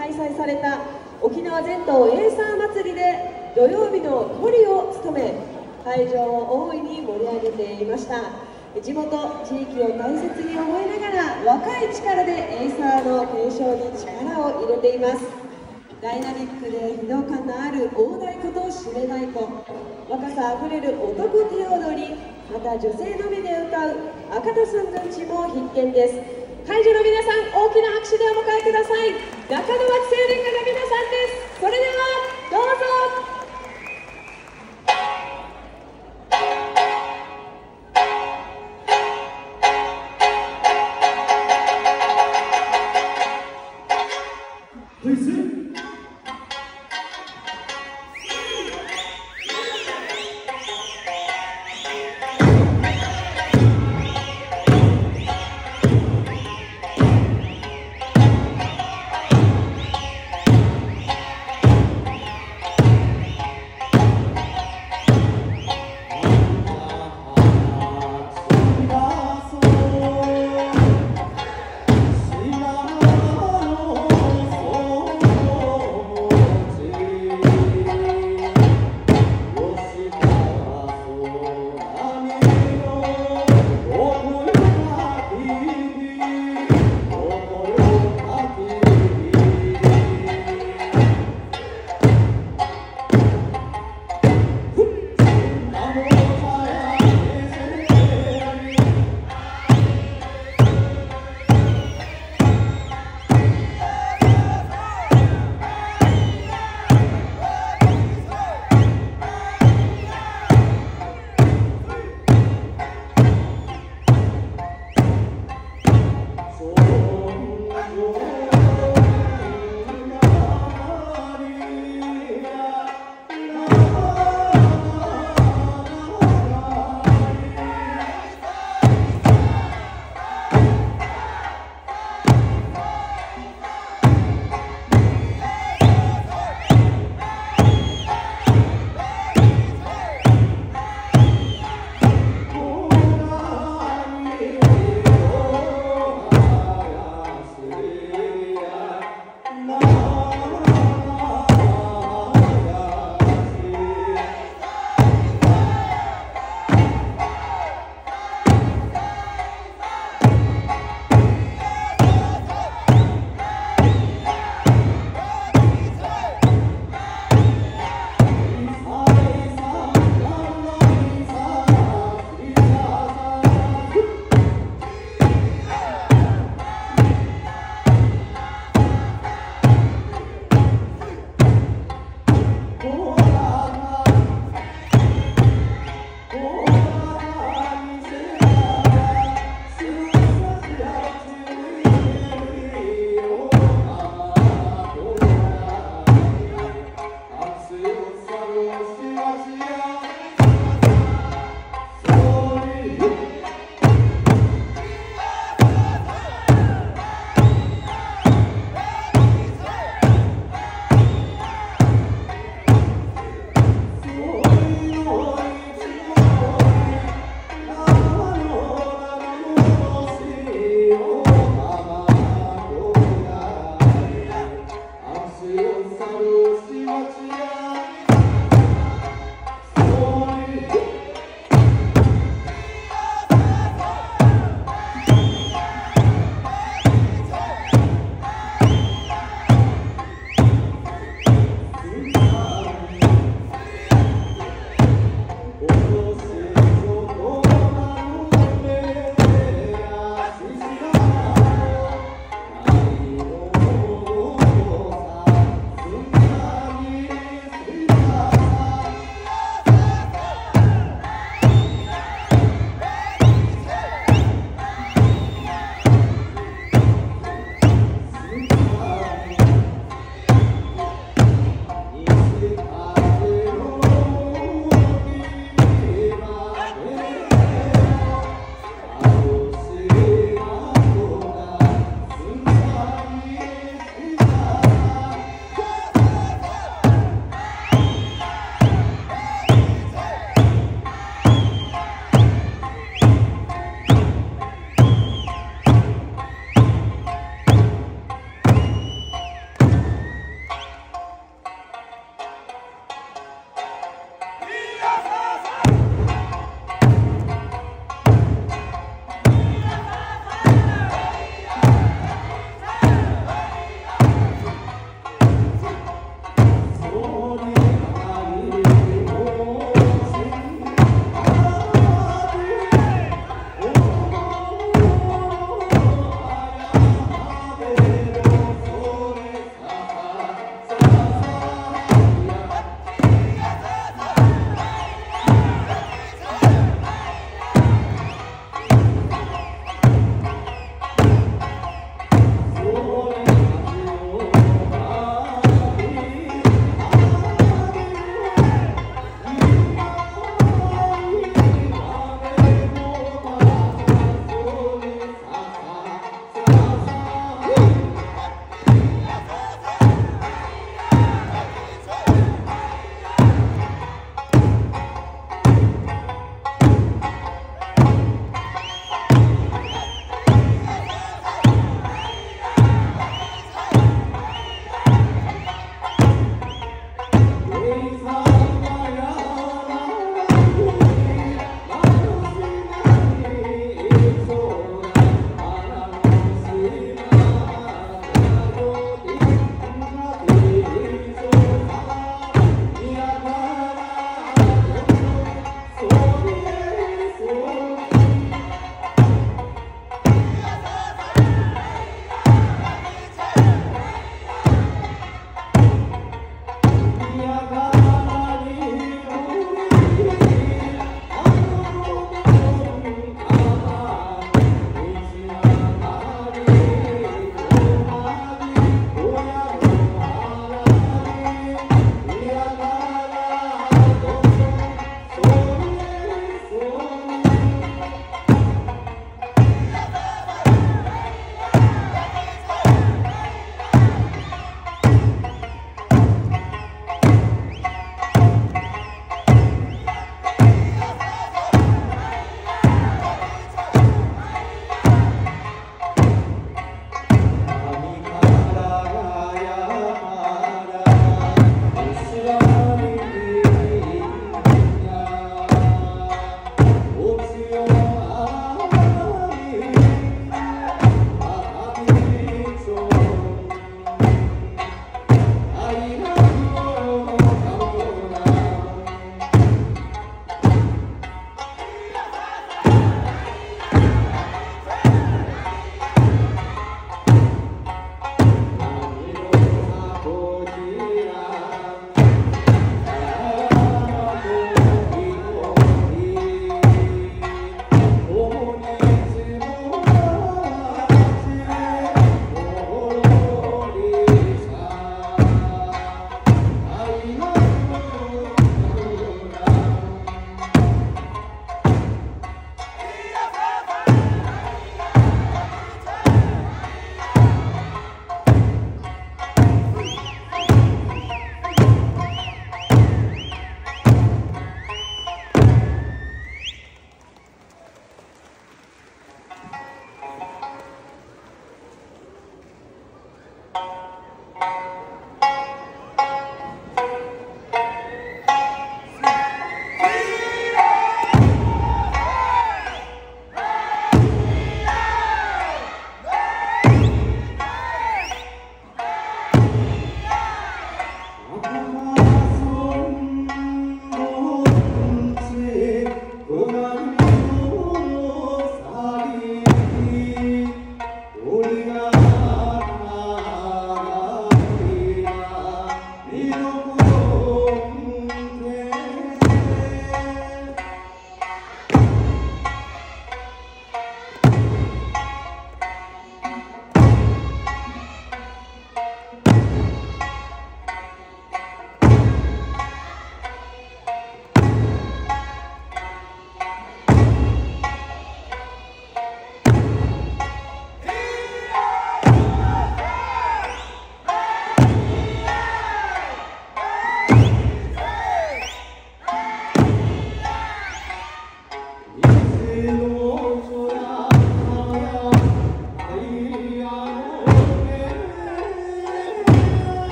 開催された沖縄全島エーサー祭りで土曜日のトリを務め会場を大いに盛り上げていました。地元地域を大切に思いながら若い力でエイサーの継承に力を入れています。ダイナミックで非能感のある大太鼓と締め太鼓若さあふれる男手踊りまた女性のみで歌う赤田さんたちも必見です。会場の皆さん大きな拍手でお迎えください。中野町青年会の皆さんです。それではどうぞ。